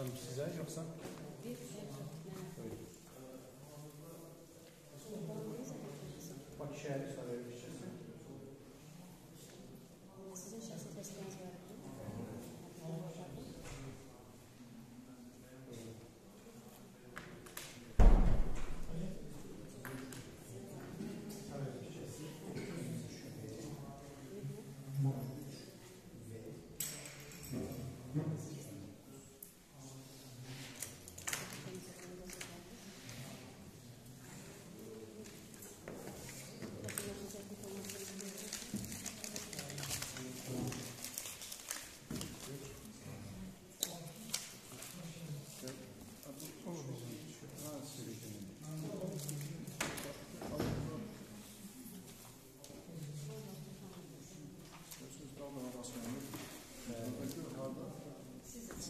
Tam size yoksa? Bak şey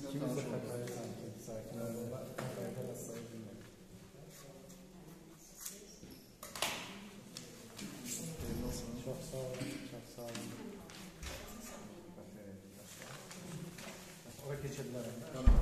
İkimiz de Hatay'a sanki sakin olmalı. Hatay'da da sayılmıyor. Çok sağ olun. Çok sağ olun. Oraya geçebilirler. Tamam.